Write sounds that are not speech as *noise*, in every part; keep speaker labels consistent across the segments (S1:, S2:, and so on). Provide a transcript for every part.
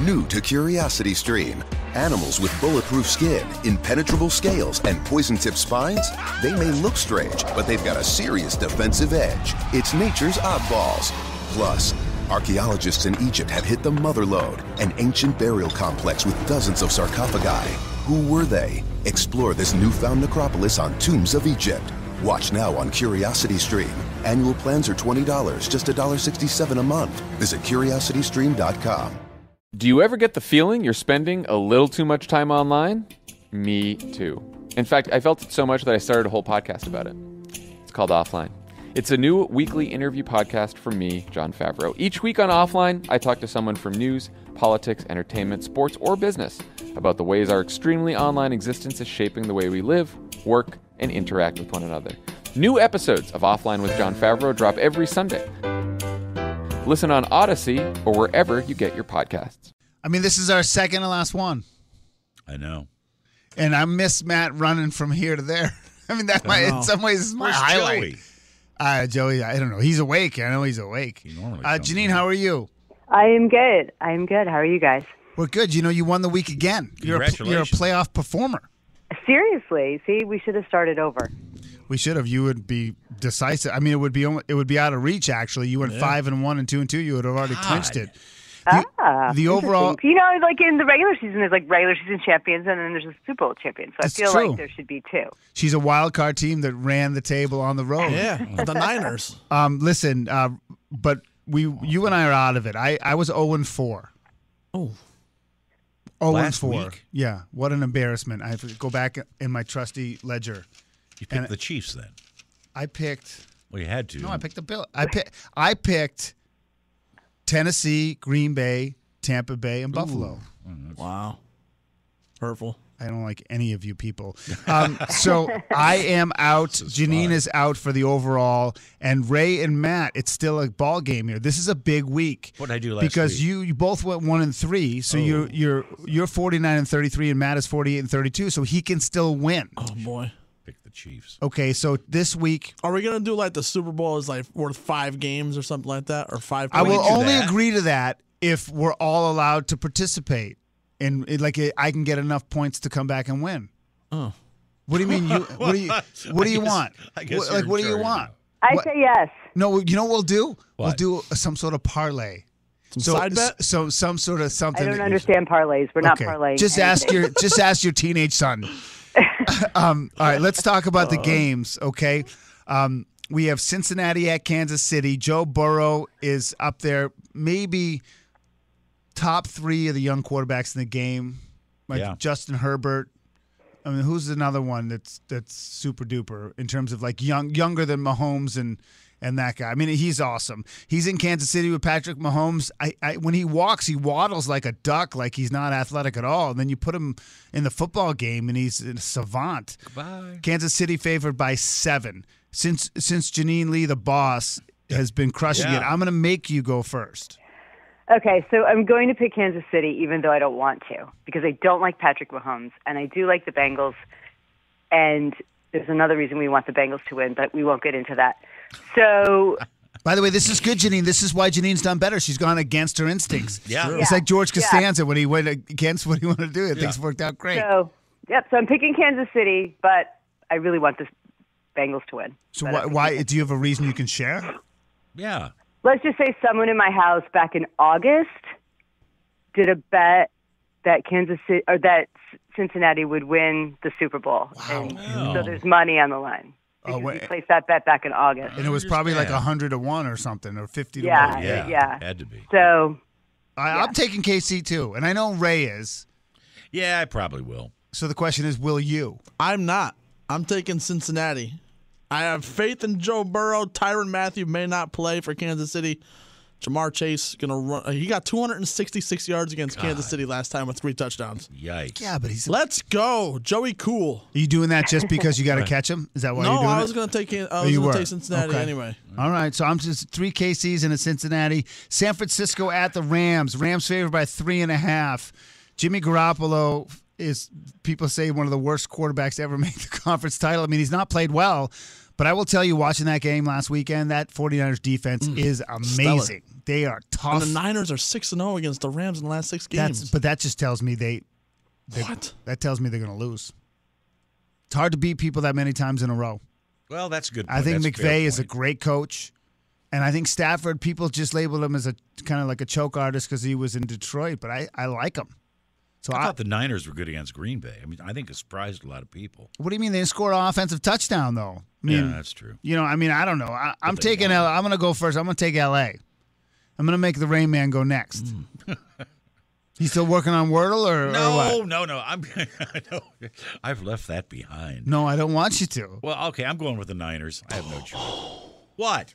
S1: New to Curiosity Stream. Animals with bulletproof skin, impenetrable scales, and poison tipped spines? They may look strange, but they've got a serious defensive edge. It's nature's oddballs. Plus, archaeologists in Egypt have hit the mother lode, an ancient burial complex with dozens of sarcophagi. Who were they? Explore this newfound necropolis on Tombs of Egypt. Watch now on Curiosity Stream. Annual plans are $20, just $1.67 a month. Visit curiositystream.com.
S2: Do you ever get the feeling you're spending a little too much time online? Me too. In fact, I felt it so much that I started a whole podcast about it. It's called Offline. It's a new weekly interview podcast from me, Jon Favreau. Each week on Offline, I talk to someone from news, politics, entertainment, sports, or business about the ways our extremely online existence is shaping the way we live, work, and interact with one another. New episodes of Offline with Jon Favreau drop every Sunday. Listen on Odyssey or wherever you get your podcasts.
S3: I mean, this is our second and last one,
S4: I know.
S3: and I miss Matt running from here to there. *laughs* I mean, that might, in some ways is my
S4: Where's
S3: highlight.
S4: Joey?
S3: Uh, Joey, I don't know. He's awake. I know he's awake.
S4: He normally
S3: Uh, Janine,
S4: in.
S3: how are you?
S5: I am good. I am good. How are you guys?
S3: We're good. You know, you won the week again. You're a, you're a playoff performer.
S5: Seriously, see, we should have started over.
S3: We should have. You would be decisive. I mean, it would be it would be out of reach. Actually, you went five and one and two and two. You would have already clinched it. The,
S5: Ah,
S3: the overall.
S5: You know, like in the regular season, there's like regular season champions, and then there's a Super Bowl champion. So I feel
S3: true.
S5: like there should be two.
S3: she's a wild card team that ran the table on the road.
S6: Yeah, the Niners. *laughs*
S3: Um, listen, uh, but we, you and I are out of it. I, I was zero and four.
S6: Oh,
S3: Oh and four.
S4: week?
S3: Yeah. What an embarrassment. I have to go back in my trusty ledger.
S4: You picked
S3: And-
S4: the Chiefs then.
S3: I picked.
S4: Well, you had to.
S3: No, I picked the Bill. I picked. I picked Tennessee, Green Bay, Tampa Bay, and Buffalo.
S6: wow. Hurtful.
S3: I don't like any of you people. Um, so *laughs* I am out. Janine is out for the overall, and Ray and Matt. It's still a ball game here. This is a big week.
S4: What'd I do last
S3: Because
S4: week?
S3: you you both went one and three, so you're you're you're forty nine and thirty three, and Matt is forty eight and thirty two. So he can still win.
S6: Oh boy.
S4: Pick the Chiefs.
S3: Okay, so this week
S6: Are we gonna do like the Super Bowl is like worth five games or something like that, or five?
S3: I will
S6: points?
S3: only
S4: that.
S3: agree to that if we're all allowed to participate, and it- like I can get enough points to come back and win.
S6: Oh.
S3: What do you mean? You *laughs* what do you what do you
S4: I guess-
S3: want?
S4: I guess
S3: What-
S4: you're
S3: like what do you
S4: charge
S3: want?
S4: now.
S5: I
S3: What-
S5: say yes.
S3: No, you know what we'll do? We'll do some sort of parlay.
S6: Some
S3: So,
S6: side bet.
S3: so some sort of something.
S5: I don't understand parlays. We're not
S3: Okay.
S5: parlaying.
S3: Just ask
S5: anything.
S3: your just ask your teenage son. *laughs* *laughs* um, all right, let's talk about the games. Okay, um, we have Cincinnati at Kansas City. Joe Burrow is up there, maybe top three of the young quarterbacks in the game. Like
S4: Yeah.
S3: Justin Herbert. I mean, who's another one that's that's super duper in terms of like young younger than Mahomes and and that guy. I mean, he's awesome. He's in Kansas City with Patrick Mahomes. I, I when he walks, he waddles like a duck, like he's not athletic at all. And then you put him in the football game, and he's a savant.
S4: Bye.
S3: Kansas City favored by seven. Since since Janine Lee, the boss, has been crushing it, I'm going to make you go first.
S5: Okay, so I'm going to pick Kansas City, even though I don't want to, because I don't like Patrick Mahomes, and I do like the Bengals. And there's another reason we want the Bengals to win, but we won't get into that. So
S3: By the way, this is good, Janine. This is why Janine's done better. She's gone against her instincts.
S4: Yeah.
S3: It's like George
S5: Yeah.
S3: Costanza when he went against what he wanted to do. Things worked out great.
S5: So, yep. So I'm picking Kansas City, but I really want the Bengals to win.
S3: So why, why do you have a reason you can share?
S4: Yeah.
S5: Let's just say someone in my house back in August did a bet that Kansas City or that Cincinnati would win the Super Bowl, and so there's money on the line.
S3: Oh,
S5: Because we placed that bet back in August.
S3: And it was probably like
S4: understand.
S3: hundred to one or something, or fifty to
S5: Yeah,
S3: one.
S4: Yeah.
S5: yeah.
S4: Had to be.
S5: So
S3: I, I'm taking KC too, and I know Ray is.
S4: Yeah, I probably will.
S3: So the question is, will you?
S6: I'm not. I'm taking Cincinnati. I have faith in Joe Burrow. Tyrann Mathieu may not play for Kansas City. Ja'Marr Chase gonna run. uh, He got 266 yards against Kansas City last time with three touchdowns.
S4: Yikes.
S3: Yeah, but he's.
S6: Let's go, Joey Cool.
S3: you doing that just because you got to catch him? Is that why
S6: no,
S3: you're doing
S6: I was
S3: it?
S6: gonna take. I
S3: Oh,
S6: was
S3: you
S6: gonna
S3: were?
S6: take Cincinnati
S3: Okay.
S6: anyway.
S3: All right, so I'm just three KCs and a Cincinnati. San Francisco at the Rams. Rams favored by three and a half. Jimmy Garoppolo is people say one of the worst quarterbacks to ever *laughs* make the conference title. I mean, he's not played well, but I will tell you, watching that game last weekend, that 49ers defense is amazing. They are tough.
S6: And the Niners are six and zero against the Rams in the last six games.
S3: That's but that just tells me they. they
S6: What?
S3: That tells me they're going to lose. It's hard to beat people that many times in a row.
S4: Well, that's a good.
S3: I think
S4: That's a
S3: is a great coach, and I think Stafford. People just labeled him as a kind of like a choke artist because he was in Detroit, but I, I like him. So
S4: I
S3: I,
S4: thought the Niners were good against Green Bay. I mean, I think it surprised a lot of people.
S3: what do you mean they didn't an offensive touchdown though? I mean,
S4: yeah, that's true.
S3: you know, I mean, I don't know. I, I'm taking. L, I'm going to go first. I'm going to take L.A. I'm going to make the Rain Man go next.
S4: Mm.
S3: He's still working on Wordle or, or
S4: No,
S3: what?
S4: no, no. I'm. *laughs* no, I've left that behind.
S3: No, I don't want you to.
S4: Well, okay, I'm going with the Niners. I have no choice. What?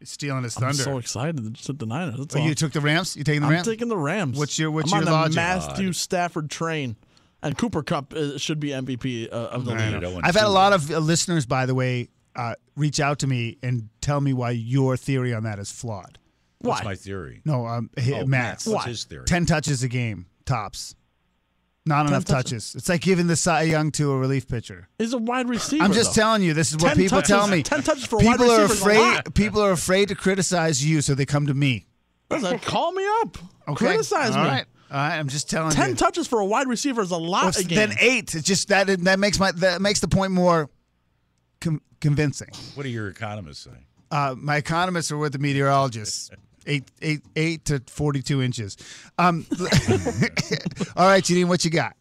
S3: He's stealing his thunder.
S6: I'm so excited to the Niners. That's
S3: oh,
S6: all.
S3: you took the Rams? You taking the
S6: I'm
S3: Rams?
S6: taking the Rams.
S3: What's your- what's
S6: I'm
S3: your
S6: on
S3: logic?
S6: the Matthew Stafford train, and Cooper Kupp uh, should be MVP uh, of the
S4: I
S6: league.
S3: I've had a lot of uh, listeners, by the way, uh, reach out to me and tell me why your theory on that is flawed.
S4: What's
S6: Why?
S4: my theory?
S3: No, um, hi-
S4: Oh,
S3: Matt's.
S4: What's
S6: Why?
S4: his theory?
S3: Ten touches a game, tops. Not enough
S6: touches?
S3: touches. It's like giving the Cy Young to a relief pitcher.
S6: He's a wide receiver.
S3: I'm just
S6: though.
S3: telling you, this is what
S6: 10
S3: people
S6: touches-
S3: tell me.
S6: 10 touches for a wide
S3: people are
S6: receiver a
S3: afraid.
S6: lot.
S3: People are afraid to criticize you, so they come to me.
S6: Listen, *laughs* call me up.
S3: Okay,
S6: Criticize
S3: All
S6: me.
S3: right. All right. I'm just telling
S6: Ten
S3: you.
S6: touches for a wide receiver is a lot
S3: Well,
S6: a
S3: then eight. It's just that that makes my that makes the point more com- convincing.
S4: What do your economists say?
S3: Uh, my economists are with the meteorologists. *laughs* Eight, eight, eight to forty-two inches. Um, *laughs* *laughs* all right, Janine, what you got?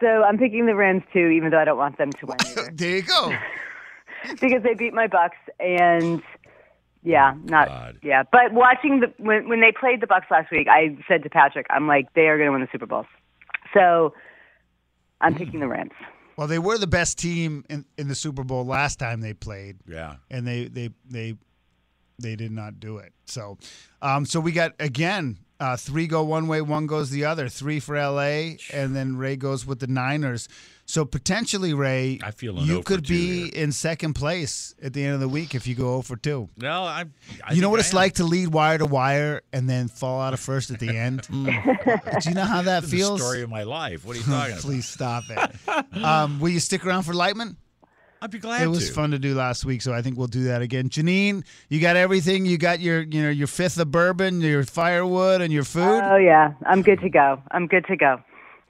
S5: So I'm picking the Rams too, even though I don't want them to win *laughs*
S3: There you go.
S5: because they beat my Bucks, and yeah, not
S4: God.
S5: yeah. But watching the when when they played the Bucks last week, I said to Patrick, I'm like, they are going to win the Super Bowl. So I'm picking the Rams. *clears throat*
S3: Well, they were the best team in, in the Super Bowl last time they played,
S4: Yeah.
S3: and they they they they did not do it. So, um, so we got again uh, three go one way, one goes the other. Three for L.A. and then Ray goes with the Niners. So potentially, Ray,
S4: I feel
S3: you could be in second place at the end of the week if you go 0 for two.
S4: No, I. I
S3: you know what
S4: I
S3: it's
S4: am.
S3: like to lead wire to wire and then fall out of first at the *laughs* end. Do you know how that feels?
S4: The story of my life. What are you talking *laughs* about?
S3: Please stop it. um, will you stick around for Lightman?
S4: I'd be glad
S3: It was
S4: to.
S3: fun to do last week, so I think we'll do that again. Janine, you got everything. You got your, you know, your fifth of bourbon, your firewood, and your food.
S5: Oh yeah, I'm good to go. I'm good to go.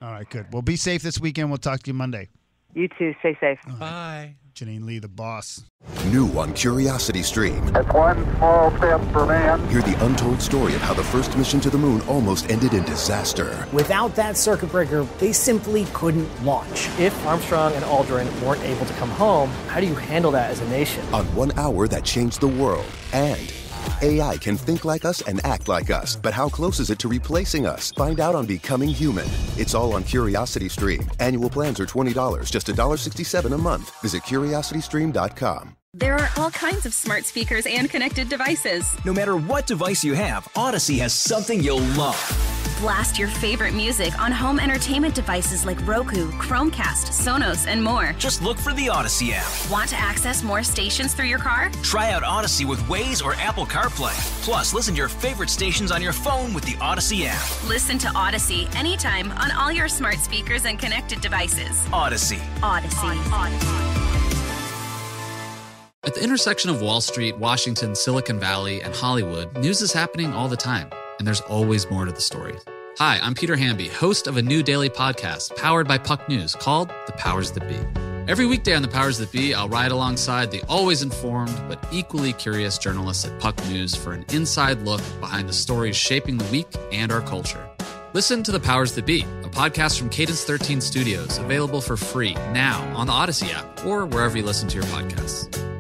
S3: All right, good. Well, be safe this weekend. We'll talk to you Monday.
S5: You too. Stay safe.
S4: Bye.
S3: Janine Lee, the boss.
S1: New on Curiosity Stream.
S7: It's one small step for man,
S1: Hear the untold story of how the first mission to the moon almost ended in disaster.
S8: Without that circuit breaker, they simply couldn't launch. If Armstrong and Aldrin weren't able to come home, how do you handle that as a nation?
S1: On one hour that changed the world. And AI can think like us and act like us, but how close is it to replacing us? Find out on Becoming Human. It's all on Curiosity Stream. Annual plans are $20, just $1.67 a month. Visit curiositystream.com.
S9: There are all kinds of smart speakers and connected devices.
S10: No matter what device you have, Odyssey has something you'll love.
S9: Blast your favorite music on home entertainment devices like Roku, Chromecast, Sonos, and more.
S10: Just look for the Odyssey app.
S9: Want to access more stations through your car?
S10: Try out Odyssey with Waze or Apple CarPlay. Plus, listen to your favorite stations on your phone with the Odyssey app.
S9: Listen to Odyssey anytime on all your smart speakers and connected devices.
S10: Odyssey.
S9: Odyssey.
S11: At the intersection of Wall Street, Washington, Silicon Valley, and Hollywood, news is happening all the time, and there's always more to the story. Hi, I'm Peter Hamby, host of a new daily podcast powered by Puck News called The Powers That Be. Every weekday on The Powers That Be, I'll ride alongside the always informed but equally curious journalists at Puck News for an inside look behind the stories shaping the week and our culture. Listen to The Powers That Be, a podcast from Cadence 13 Studios, available for free now on the Odyssey app or wherever you listen to your podcasts.